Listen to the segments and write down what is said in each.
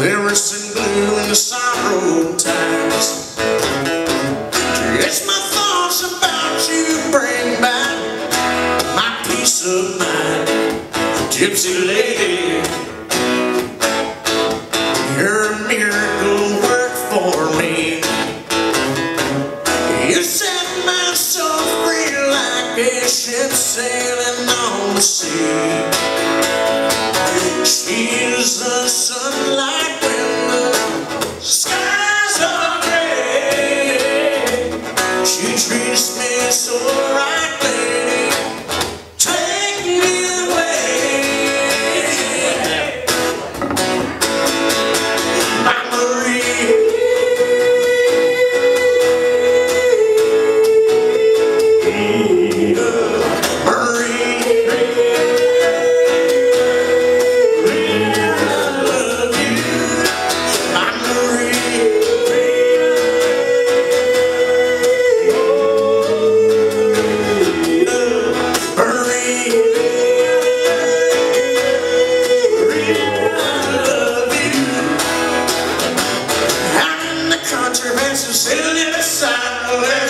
There is some blue in the sorrow times. It's my thoughts about you bring back my peace of mind, gypsy lady. You're a miracle work for me. You set my soul free like a ship sailing on the sea. She is the sunlight. Texas ele me side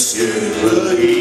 ciel brille.